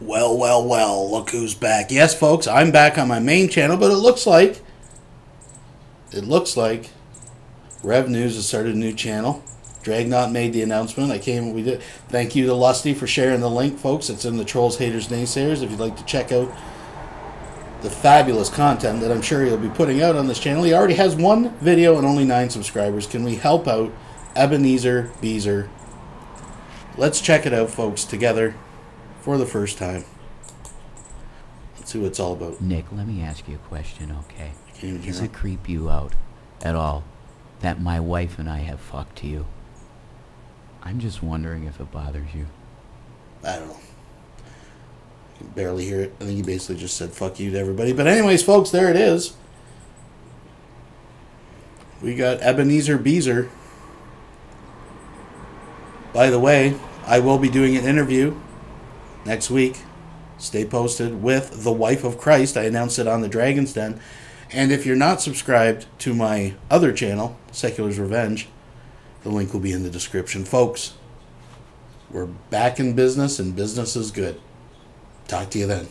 Well, well, well, look who's back. Yes, folks, I'm back on my main channel, but it looks like it looks like Rev News has started a new channel. Dragnot made the announcement. I came we did thank you to Lusty for sharing the link, folks. It's in the Trolls Haters Naysayers if you'd like to check out the fabulous content that I'm sure he'll be putting out on this channel. He already has one video and only nine subscribers. Can we help out Ebenezer Beezer? Let's check it out, folks, together for the first time. Let's see what it's all about. Nick, let me ask you a question, okay? Does it creep you out at all that my wife and I have fucked you? I'm just wondering if it bothers you. I don't know. I can barely hear it. I think he basically just said fuck you to everybody. But anyways, folks, there it is. We got Ebenezer Beezer. By the way, I will be doing an interview next week. Stay posted with the wife of Christ. I announced it on the Dragon's Den. And if you're not subscribed to my other channel, Secular's Revenge, the link will be in the description. Folks, we're back in business and business is good. Talk to you then.